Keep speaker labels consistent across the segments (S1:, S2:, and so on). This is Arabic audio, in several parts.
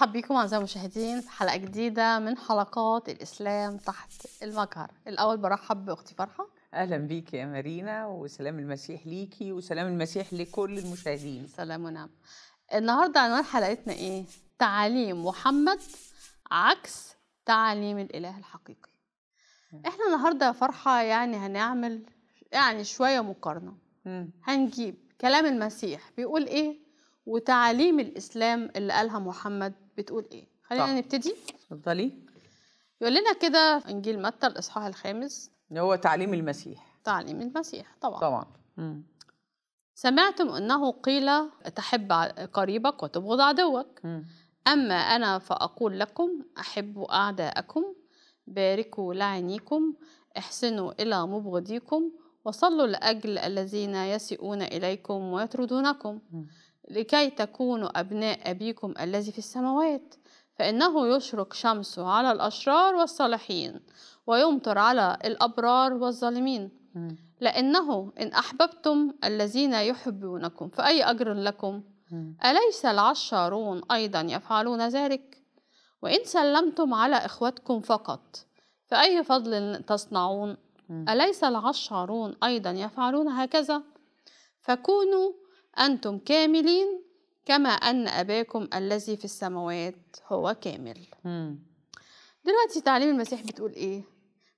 S1: برحب بكم أعزائي المشاهدين في حلقة جديدة من حلقات الإسلام تحت المجهر. الأول برحب بأختي فرحة.
S2: أهلا بيك يا مارينا وسلام المسيح ليكي وسلام المسيح لكل المشاهدين.
S1: سلام ونعم. النهاردة عنوان حلقتنا إيه؟ تعاليم محمد عكس تعاليم الإله الحقيقي. إحنا النهاردة يا فرحة يعني هنعمل يعني شوية مقارنة. هنجيب كلام المسيح بيقول إيه؟ وتعاليم الإسلام اللي قالها محمد بتقول إيه؟ خلينا
S2: صح.
S1: نبتدي.
S2: اتفضلي.
S1: يقول لنا كده في إنجيل متى الإصحاح الخامس؟
S2: اللي هو تعليم المسيح.
S1: تعليم المسيح طبعا.
S2: طبعا. مم.
S1: سمعتم أنه قيل تحب قريبك وتبغض عدوك.
S2: مم.
S1: أما أنا فأقول لكم أحبوا أعداءكم باركوا لعينيكم احسنوا إلى مبغضيكم وصلوا لأجل الذين يسيئون إليكم ويطردونكم. لكي تكونوا أبناء أبيكم الذي في السماوات فإنه يشرق شمسه على الأشرار والصالحين ويمطر على الأبرار والظالمين. لأنه إن أحببتم الذين يحبونكم فأي أجر لكم. أليس العشارون أيضا يفعلون ذلك؟ وإن سلمتم على إخوتكم فقط فأي فضل تصنعون؟ أليس العشارون أيضا يفعلون هكذا؟ فكونوا أنتم كاملين كما أن أباكم الذي في السماوات هو كامل
S2: مم.
S1: دلوقتي تعليم المسيح بتقول إيه؟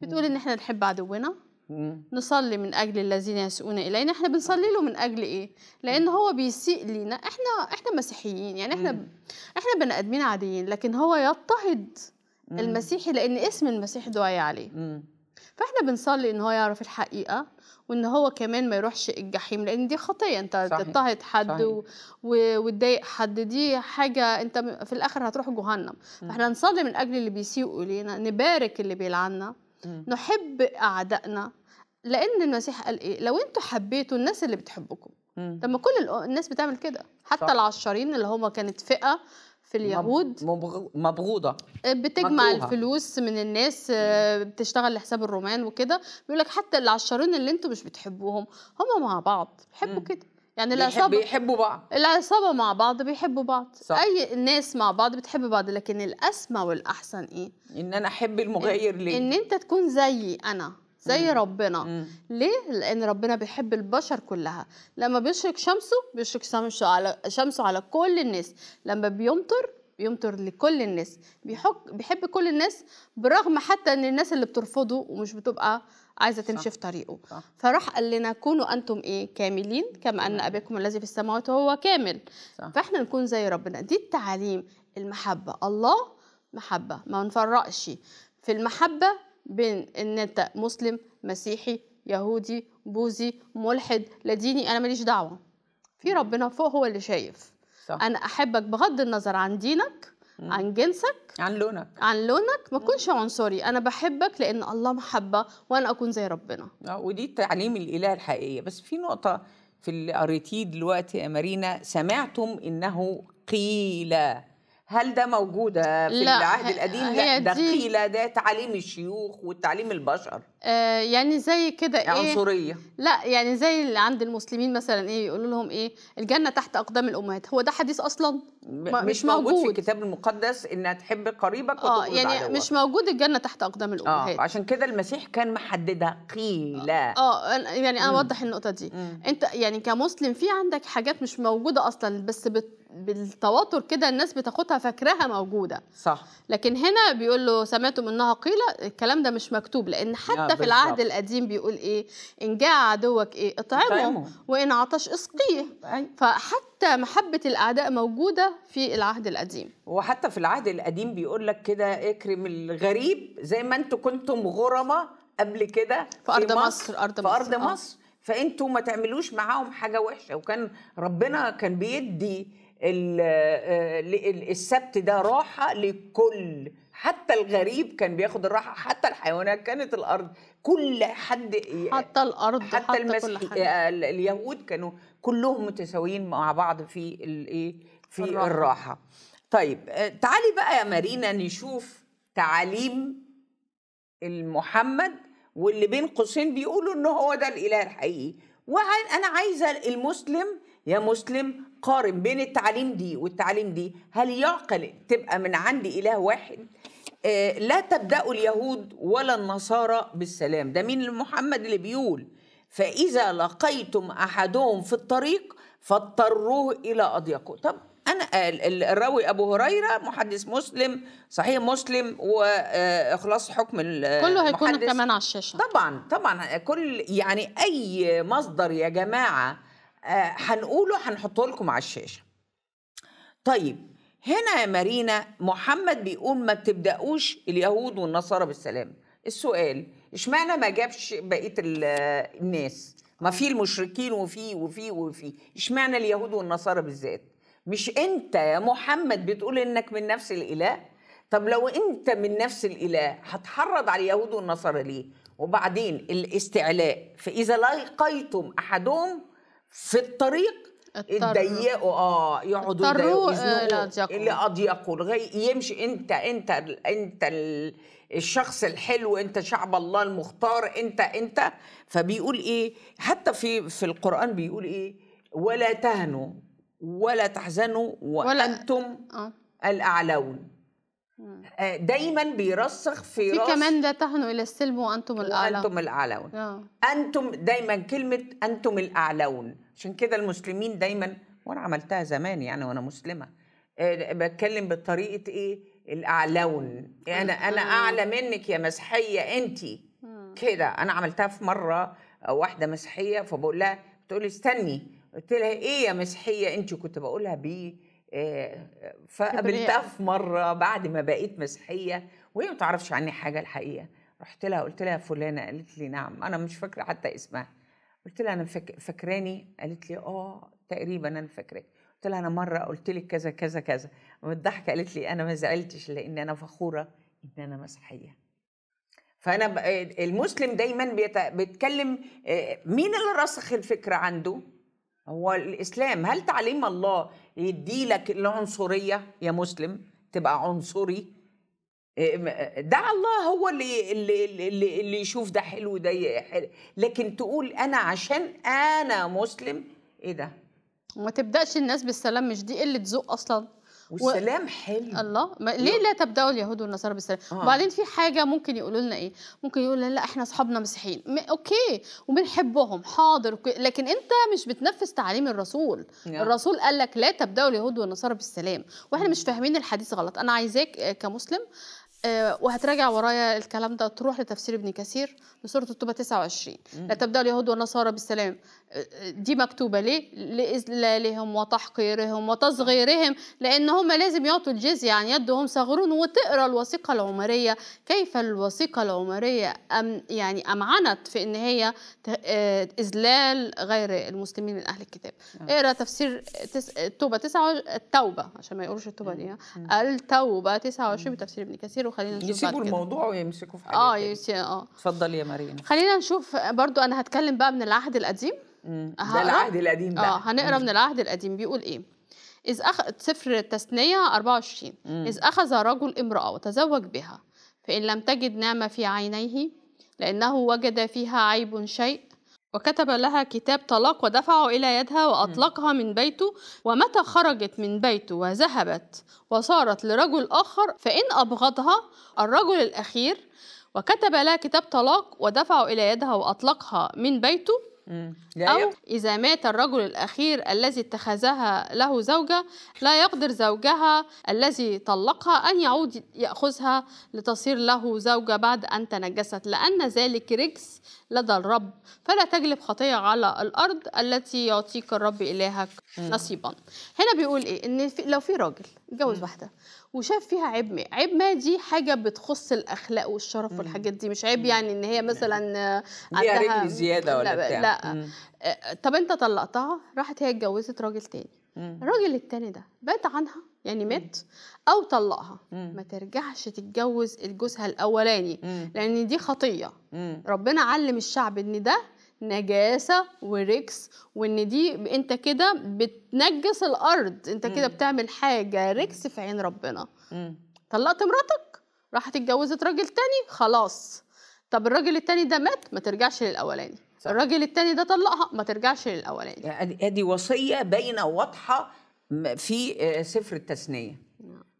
S1: بتقول إن إحنا نحب عدونا
S2: مم.
S1: نصلي من أجل الذين يسيئون إلينا إحنا بنصلي له من أجل إيه لأن هو بيسيء لينا إحنا إحنا مسيحيين يعني إحنا
S2: مم.
S1: إحنا بني آدمين عاديين لكن هو يضطهد. المسيحي لأن اسم المسيح دعي عليه
S2: مم.
S1: فإحنا بنصلي إن هو يعرف الحقيقة وإن هو كمان ما يروحش الجحيم لأن دي خطية
S2: أنت.
S1: تضطهد حد. و... وتضايق حد دي حاجة أنت في الآخر هتروح جهنم فإحنا نصلي من أجل اللي بيسيئوا إلينا نبارك اللي بيلعنا. نحب أعدائنا لأن المسيح قال إيه لو أنتوا حبيتوا الناس اللي بتحبكم. طب ما كل الناس بتعمل كده حتى
S2: صح.
S1: العشارين اللي هم كانت فئة في اليهود.
S2: مبغ- مبغوضة.
S1: بتجمع
S2: مكروهة.
S1: الفلوس من الناس آه، بتشتغل لحساب الرومان وكده. بيقول لك حتى العشارين اللي أنتوا مش بتحبوهم هم مع بعض بيحبوا. كده. يعني العصابه
S2: بيحبوا بعض.
S1: العصابة مع بعض بيحبوا بعض.
S2: صح.
S1: أي الناس مع بعض بتحب بعض لكن الأسمى والأحسن إيه؟
S2: إن أنا أحب المغير ليه؟
S1: إن أنت تكون زيي أنا. زي
S2: مم.
S1: ربنا.
S2: مم.
S1: ليه؟ لأن ربنا بيحب البشر كلها. لما بيشرق شمسه بيشرق شمسه على شمسه على كل الناس. لما بيمطر بيمطر لكل الناس. بيحك بيحب كل الناس برغم حتى إن الناس اللي بترفضه ومش بتبقى عايزة تمشي
S2: صح.
S1: في طريقه.
S2: صح.
S1: فراح قال لنا كونوا أنتم إيه؟ كاملين كما أن اباكم الذي في السماوات هو كامل.
S2: صح.
S1: فإحنا نكون زي ربنا. دي التعاليم المحبة. الله محبة. ما نفرقش. في المحبة بين إن أنت مسلم مسيحي يهودي بوذي ملحد. لا ديني أنا ماليش دعوة. في ربنا فوق هو اللي شايف.
S2: صح.
S1: أنا أحبك بغض النظر عن دينك
S2: مم.
S1: عن جنسك
S2: عن لونك.
S1: عن لونك. ما تكونش عنصري. أنا بحبك لأن الله محبة وأنا أكون زي ربنا.
S2: آه، ودي تعليم الإله الحقيقيه بس في نقطة في اللي قريتيه دلوقتي يا مارينا سمعتم إنه قيل هل ده موجود في
S1: لا،
S2: العهد القديم؟ لا ده
S1: دي-
S2: قيل ده تعليم الشيوخ والتعليم البشر.
S1: آه يعني زي كده إيه؟
S2: عنصرية.
S1: لا يعني زي اللي عند المسلمين مثلا إيه يقولوا لهم إيه؟ الجنة تحت أقدام الأمهات. هو ده حديث أصلا؟
S2: مش,
S1: مش
S2: موجود, في
S1: موجود.
S2: الكتاب المقدس إنها تحب قريبك آه
S1: يعني
S2: عدوك.
S1: مش موجود الجنة تحت أقدام
S2: آه
S1: الأمهات.
S2: عشان كده المسيح كان محددها قيل.
S1: آه أنا- يعني
S2: أنا.
S1: اوضح النقطة دي.
S2: مم.
S1: أنت يعني كمسلم في عندك حاجات مش موجودة أصلا بس بت بالتواتر كده الناس بتاخدها فاكراها موجودة
S2: صح
S1: لكن هنا بيقول له سمعتم إنها قيل الكلام ده مش مكتوب لأن حتى في العهد. القديم بيقول إيه إن جاء عدوك إيه اطعمه
S2: اطعمه.
S1: وإن عطش اسقيه. فحتى محبة الأعداء موجودة في العهد القديم
S2: وحتى في العهد القديم بيقول لك كده اكرم الغريب زي ما أنتوا كنتم غرمة قبل كده
S1: في أرض مصر، أرض
S2: في
S1: مصر،
S2: ارض
S1: آه.
S2: مصر فانتوا ما تعملوش معاهم حاجة وحشة وكان ربنا كان بيدي السبت ده راحة لكل حتى الغريب كان بياخد الراحة حتى الحيوانات كانت الأرض كل حد
S1: حتى الأرض
S2: حتى,
S1: حتى حاجة
S2: آه، ال- اليهود كانوا كلهم متساويين مع بعض في الايه في
S1: الراحة.
S2: الراحة. الراحه طيب آه، تعالي بقى يا مارينا نشوف تعاليم المحمد واللي بين قوسين بيقولوا إن هو ده الإله الحقيقي وأنا عايزة المسلم يا مسلم قارن بين التعليم دي والتعليم دي هل يعقل تبقى من عند إله واحد؟ آه، لا تبدأوا اليهود ولا النصارى بالسلام. ده مين محمد اللي بيقول؟ فإذا لقيتم أحدهم في الطريق فاضطروه إلى أضيقه طب أنا ال- ال- الراوي أبو هريرة محدث مسلم صحيح مسلم وإخلاص حكم ال-
S1: كله هيكون. كمان على الشاشة.
S2: طبعا طبعا كل يعني أي مصدر يا جماعة آه، هنقوله هنحطه لكم على الشاشة. طيب هنا يا مارينا محمد بيقول ما بتبدأوش اليهود والنصارى بالسلام. السؤال اشمعنى ما جابش بقية ال- الناس؟ ما في المشركين وفي وفي وفي. اشمعنى اليهود والنصارى بالذات؟ مش انت يا محمد بتقول انك من نفس الإله؟ طب لو انت من نفس الإله هتحرض على اليهود والنصارى ليه؟ وبعدين الاستعلاء فإذا لقيتم أحدهم في الطريق. اتضيقوا آه يقعدوا يضايقوا،
S1: آه،.
S2: اللي اضيقوا لغايه يمشي. انت انت انت ال- الشخص الحلو انت شعب الله المختار انت انت. فبيقول إيه؟ حتى في في القرآن بيقول إيه؟ ولا تهنوا ولا تحزنوا
S1: وأنتم
S2: الأعلون. آه، دايما بيرسخ في,
S1: في
S2: راس
S1: كمان لا تهنوا إلى السلم وأنتم الاعلى
S2: وأنتم الأعلون.
S1: آه.
S2: أنتم دايما كلمة أنتم الأعلون. عشان كده المسلمين دايما وأنا عملتها زمان يعني وأنا مسلمة آه، بتكلم بطريقة إيه؟ الأعلون. أنا أنا أعلى منك يا مسيحية انت. كده أنا عملتها في مرة آه، واحدة مسيحية فبقول لها بتقول لي استني. قلت لها إيه يا مسيحية؟ انت كنت بقولها بيه. آه، فقابلتها في مرة بعد ما بقيت مسيحية وهي ما تعرفش عني حاجة الحقيقة. رحت لها قلت لها فلانة قالت لي نعم. أنا مش فاكرة حتى اسمها. قلت لها أنا فاك- فاكراني؟ قالت لي آه تقريبا أنا فاكراك. قلت لها أنا مرة قلت لك كذا كذا كذا. والضحكه قالت لي أنا ما زعلتش لأن أنا فخورة إن أنا مسيحية. فأنا ب- المسلم دايما بيت- بيتكلم آه، مين اللي رسخ الفكرة عنده؟ هو الإسلام هل تعليم الله يدي لك العنصرية يا مسلم؟ تبقى عنصري؟ إيه، دع الله هو اللي اللي اللي, اللي يشوف ده حلو ده حلو. لكن تقول أنا عشان أنا مسلم إيه ده؟
S1: وما تبدأش الناس بالسلام مش دي قلة ذوق أصلا؟
S2: والسلام حلو.
S1: الله. ما ليه لا تبدأوا اليهود والنصارى بالسلام؟
S2: آه.
S1: وبعدين في حاجة ممكن يقولوا لنا إيه؟ ممكن يقولوا لا إحنا أصحابنا مسيحيين. م- أوكي. وبنحبهم. حاضر. لكن أنت مش بتنفذ تعاليم الرسول.
S2: نعم.
S1: الرسول قال لك لا تبدأوا اليهود والنصارى بالسلام. وإحنا مش فاهمين الحديث غلط. أنا عايزاك آه، كمسلم آه، وهتراجع ورايا الكلام ده. تروح لتفسير ابن كثير لسوره التوبة 29 لا تبدا اليهود والنصارى بالسلام. دي مكتوبة ليه؟ لإذلالهم وتحقيرهم وتصغيرهم لأن هم لازم يعطوا الجزية عن يد وهم صغرون وتقرأ الوثيقة العمرية. كيف الوثيقة العمرية أم يعني أمعنت في إن هي آه، إذلال غير المسلمين من أهل الكتاب؟ اقرأ تفسير تس... التوبه 9 التوبة عشان ما يقولوش التوبة دي ها. التوبة 29 بتفسير ابن كثير وخلينا نشوف
S2: يسيبوا الموضوع ويمسكوا في حاجة
S1: آه
S2: تاني.
S1: يس... آه.
S2: اتفضل يا مارينا
S1: خلينا نشوف برضو أنا هتكلم بقى من العهد القديم.
S2: ده
S1: هقرأ؟
S2: العهد القديم بقى.
S1: آه هنقرأ من العهد القديم. بيقول إيه؟ إذ أخ... سفر التثنية 24 إذ أخذ رجل امرأة وتزوج بها. فإن لم تجد نعمة في عينيه لأنه وجد فيها عيب شيء. وكتب لها كتاب طلاق ودفعه إلى يدها وأطلقها من بيته. ومتى خرجت من بيته وذهبت وصارت لرجل آخر فإن أبغضها الرجل الأخير. وكتب لها كتاب طلاق ودفعه إلى يدها وأطلقها من بيته.
S2: مم.
S1: أو إذا مات الرجل الأخير الذي اتخذها له زوجة لا يقدر زوجها الذي طلقها أن يعود يأخذها لتصير له زوجة بعد أن تنجست لأن ذلك رجس لدى الرب. فلا تجلب خطية على الأرض التي يعطيك الرب إلهك نصيبا. هنا بيقول إيه؟ إن لو في راجل اتجوز واحدة. وشاف فيها عيب ما عيب ما دي حاجة بتخص الأخلاق والشرف والحاجات دي مش عيب يعني إن هي مثلا آه، عندها-
S2: رجل زيادة ولا
S1: لا
S2: بتاع
S1: لا
S2: مم.
S1: آه، طب أنت طلقتها راحت هي اتجوزت راجل تاني
S2: مم.
S1: الراجل التاني ده بعد عنها يعني مات أو طلقها
S2: مم.
S1: ما ترجعش تتجوز لجوزها الأولاني
S2: مم.
S1: لأن دي خطية
S2: مم.
S1: ربنا علم الشعب إن ده نجاسة ورجس وإن دي أنت كده بتنجس الأرض. أنت كده بتعمل حاجة رجس في عين ربنا. طلقت مراتك؟ راحت اتجوزت راجل تاني؟ خلاص. طب الراجل التاني ده مات؟ ما ترجعش للأولاني.
S2: صح.
S1: الراجل التاني ده طلقها؟ ما ترجعش للأولاني.
S2: يعني ادي وصية باينة واضحه في آه، سفر التثنية.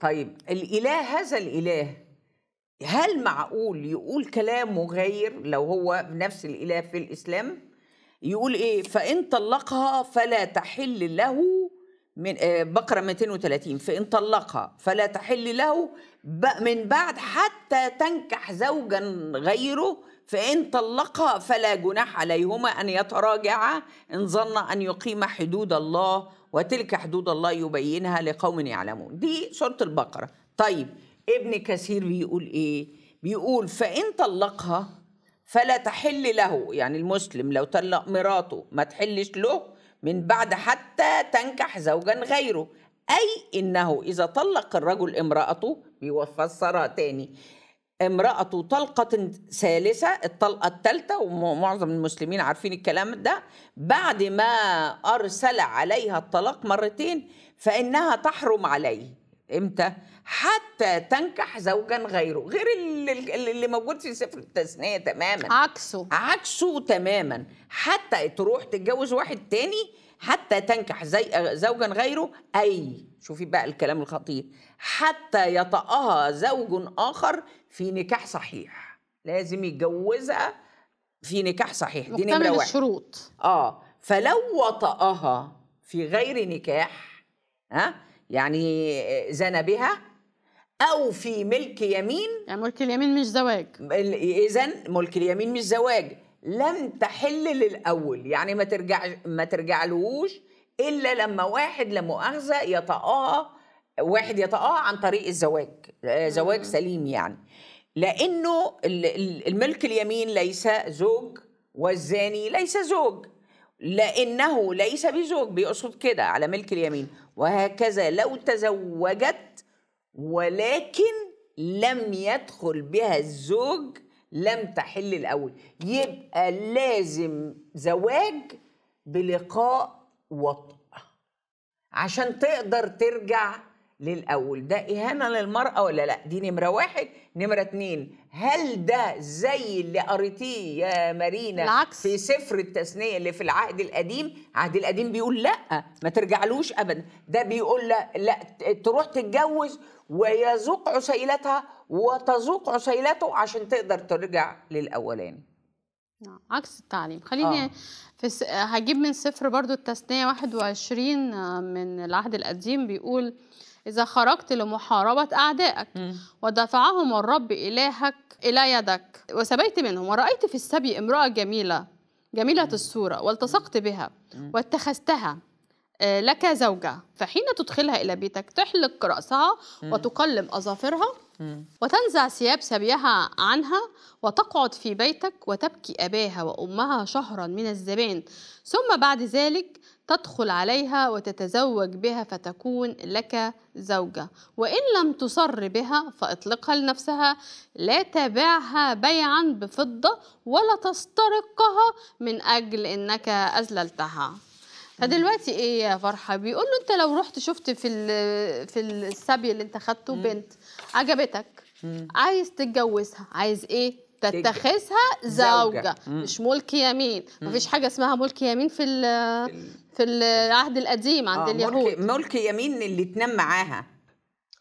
S2: طيب الإله هذا الإله هل معقول يقول كلام مغاير لو هو نفس الإله في الإسلام؟ يقول إيه؟ فإن طلقها فلا تحل له من آه، بقرة 230 فإن طلقها فلا تحل له من بعد حتى تنكح زوجا غيره. فإن طلقها فلا جناح عليهما أن يتراجعا إن ظن أن يقيم حدود الله وتلك حدود الله يبينها لقوم يعلمون. دي سوره البقرة. طيب ابن كثير بيقول إيه؟ بيقول فإن طلقها فلا تحل له. يعني المسلم لو طلق مراته ما تحلش له من بعد حتى تنكح زوجا غيره. أي إنه إذا طلق الرجل امرأته بيفسرها تاني. امرأته طلقة ثالثة الطلقة الثالثة ومعظم المسلمين عارفين الكلام ده بعد ما أرسل عليها الطلاق مرتين فإنها تحرم عليه. إمتى؟ حتى تنكح زوجا غيره غير اللي, اللي موجود في سفر التثنية تماما.
S1: عكسه.
S2: عكسه تماما. حتى تروح تتجوز واحد تاني حتى تنكح زي زوجا غيره أي. شوفي بقى الكلام الخطير. حتى يطأها زوج آخر في نكاح صحيح. لازم يتجوزها في نكاح صحيح. دي
S1: نمرة
S2: واحد.
S1: الشروط.
S2: آه. فلو وطأها في غير نكاح ها يعني زنى بها أو في ملك يمين.
S1: يعني ملك اليمين مش زواج.
S2: اذا ملك اليمين مش زواج. لم تحل للأول. يعني ما ترجع ما ترجعلهوش إلا لما واحد لا مؤاخذه واحد يطأها عن طريق الزواج آه، زواج سليم يعني. لأنه ال- ال- الملك اليمين ليس زوج والزاني ليس زوج. لأنه ليس بزوج بيقصد كده على ملك اليمين. وهكذا لو تزوجت ولكن لم يدخل بها الزوج لم تحل الأول. يبقى لازم زواج بلقاء وطء عشان تقدر ترجع للأول ده إهانة للمرأة ولا لأ؟ دي نمرة واحد. نمرة اتنين هل ده زي اللي قريتيه يا مارينا
S1: العكس.
S2: في سفر التثنية اللي في العهد القديم؟ العهد القديم بيقول لأ ما ترجعلوش ابدا. ده بيقول لأ, لأ تروح تتجوز ويذوق عسيلتها وتذوق عسيلته عشان تقدر ترجع للأولاني.
S1: نعم، عكس التعليم. خليني
S2: آه.
S1: في س... هجيب من سفر برضو التثنية 21 آه، من العهد القديم بيقول إذا خرجت لمحاربة أعدائك. ودفعهم الرب إلهك إلى يدك. وسبيت منهم ورأيت في السبي امرأة جميلة جميلة الصورة والتصقت بها واتخذتها آه، لك زوجة. فحين تدخلها إلى بيتك تحلق رأسها وتقلم أظافرها وتنزع ثياب سبيها عنها وتقعد في بيتك وتبكي أباها وأمها شهرا من الزمان ثم بعد ذلك تدخل عليها وتتزوج بها فتكون لك زوجة. وإن لم تصر بها فإطلقها لنفسها. لا تبعها بيعا بفضة ولا تسترقها من أجل إنك أذللتها فدلوقتي إيه يا فرحة؟ بيقول له أنت لو رحت شفت في في السبي اللي أنت خدته بنت عجبتك. عايز تتجوزها. عايز إيه؟ تتخذها
S2: زوجة.
S1: مش ملك يمين. مفيش حاجة اسمها ملك يمين في في العهد القديم عند
S2: آه
S1: اليهود.
S2: ملك, ملك يمين اللي تنام معاها.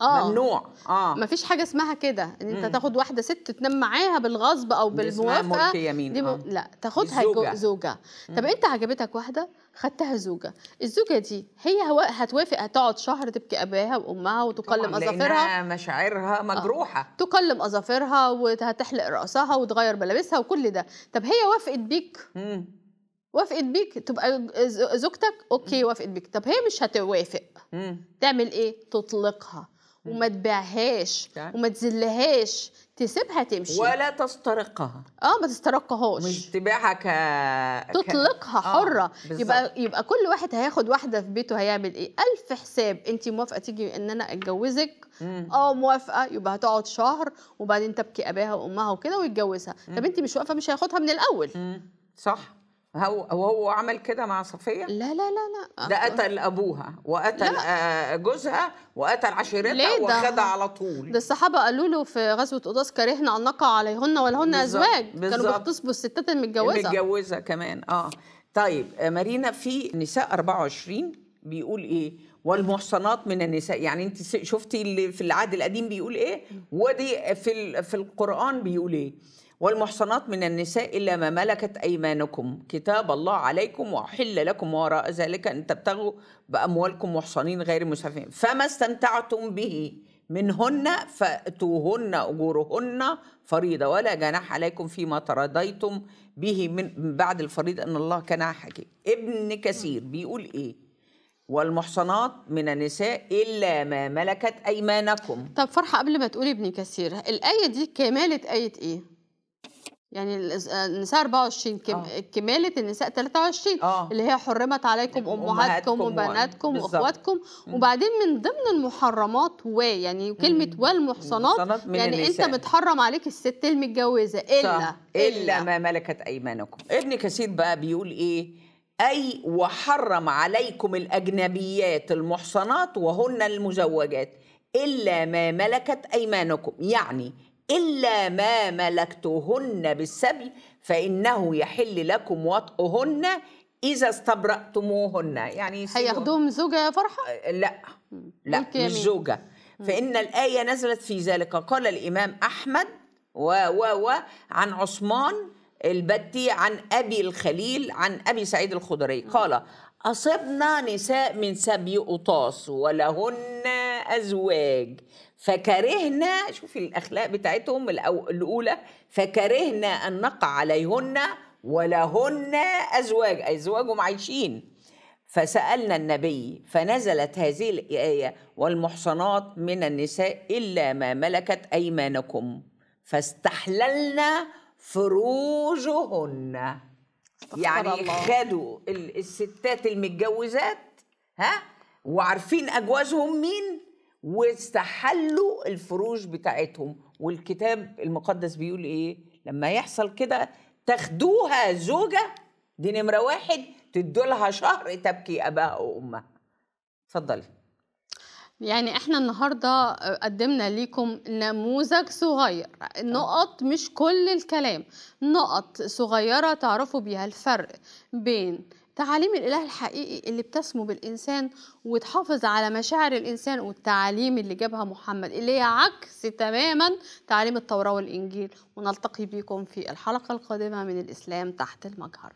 S1: آه.
S2: ممنوع. آه.
S1: مفيش حاجة اسمها كده. إن أنت تاخد واحدة ست تنام معاها بالغصب
S2: أو
S1: بالموافقة
S2: ملك يمين،
S1: دي م...
S2: آه.
S1: لا تاخدها
S2: الزوجة.
S1: زوجة, زوجة. طب أنت عجبتك واحدة؟ خدتها زوجة. الزوجة دي هي هو هتوافق هتقعد شهر تبكي أباها وأمها وتقلم
S2: أظافرها. مشاعرها مجروحة.
S1: تقلم أظافرها وهتحلق رأسها وتغير ملابسها وكل ده. طب هي وافقت بيك؟
S2: مم.
S1: وافقت بيك. تبقى ز- زوجتك؟ okay وافقت بيك. طب هي مش هتوافق. تعمل إيه؟ تطلقها. وما تبيعهاش.
S2: فعلا.
S1: وما تذلهاش. تسيبها تمشي.
S2: ولا تسترقها.
S1: آه ما تسترقهاش.
S2: مش تبيعها ك ك-
S1: تطلقها
S2: آه،
S1: حرة.
S2: بالظبط.
S1: يبقى يبقى كل واحد هياخد واحدة في بيته هيعمل إيه؟ ألف حساب. انت موافقة تيجي إن أنا
S2: أتجوزك.
S1: آه موافقة. يبقى هتقعد شهر وبعدين تبكي أباها وأمها وكده ويتجوزها. طب انت مش واقفة مش هياخدها من الأول.
S2: مم. صح. هو هو عمل كده مع صفية؟
S1: لا لا لا لا
S2: ده قتل أبوها وقتل آه، جوزها وقتل عشيرتها
S1: ده؟
S2: وخدها على طول.
S1: ده الصحابة قالوا له في غزوة قداس كرهنا أن نقع عليهن ولهن
S2: بالظبط،
S1: أزواج. كانوا. بيغتصبوا الستات المتجوزة.
S2: متجوزه كمان آه. طيب آه، مارينا في نساء 24 بيقول إيه؟ والمحصنات من النساء يعني أنت شفتي اللي في العهد القديم بيقول إيه؟ ودي في في القرآن بيقول إيه؟ والمحصنات من النساء إلا ما ملكت أيمانكم. كتاب الله عليكم وأحل لكم وراء ذلك أن تبتغوا بأموالكم محصنين غير مسافرين فما استمتعتم به؟ منهن فأتوهن أجورهن فريضة. ولا جناح عليكم فيما تراضيتم به من بعد الفريضة أن الله كان حكيم. ابن كثير بيقول إيه؟ والمحصنات من النساء إلا ما ملكت أيمانكم.
S1: طب فرحة قبل ما تقولي ابن كثير الآية دي كمالة آية إيه؟ يعني النساء 24 كم...
S2: آه.
S1: كمالة النساء 23
S2: آه.
S1: اللي هي حرمت عليكم
S2: و-
S1: وبناتكم
S2: بالظبط.
S1: وأخواتكم. وبعدين من ضمن المحرمات و يعني كلمة والمحصنات يعني
S2: النساء.
S1: أنت متحرم عليك الست المتجوزة. إلا
S2: صح. إلا. ما ملكت أيمانكم. ابن كثير بقى بيقول إيه؟ أي وحرم عليكم الأجنبيات المحصنات وهن المزوجات. إلا ما ملكت أيمانكم. يعني إلا ما ملكتهن بالسبي فإنه يحل لكم وطئهن إذا استبرأتموهن. يعني
S1: هياخدوهم زوجة يا فرحة؟
S2: لا. لا
S1: ملك
S2: مش. زوجة. فإن الآية نزلت في ذلك. قال الإمام أحمد و و و عن عثمان البتي عن أبي الخليل عن أبي سعيد الخدري. قال أصبنا نساء من سبي أطاس ولهن أزواج. فكرهنا شوفي الأخلاق بتاعتهم الأو- الأولى فكرهنا أن نقع عليهن ولهن أزواج أزواجهم عايشين. فسألنا النبي فنزلت هذه الآية والمحصنات من النساء إلا ما ملكت أيمانكم. فاستحللنا فروجهن. يعني
S1: الله.
S2: خدوا ال- الستات المتجوزات ها؟ وعارفين أجوازهم مين؟ واستحلوا الفروج بتاعتهم. والكتاب المقدس بيقول إيه؟ لما يحصل كده تاخدوها زوجة دي نمرة واحد تدوا لها شهر تبكي أباها وأمها اتفضلي.
S1: يعني إحنا النهارده قدمنا لكم نموذج صغير. نقط مش كل الكلام. نقط صغيرة تعرفوا بيها الفرق بين تعاليم الإله الحقيقي اللي بتسمو بالإنسان وتحافظ على مشاعر الإنسان والتعاليم اللي جابها محمد اللي هي عكس تماما تعاليم التوراة والإنجيل. ونلتقي بكم في الحلقة القادمة من الإسلام تحت المجهر.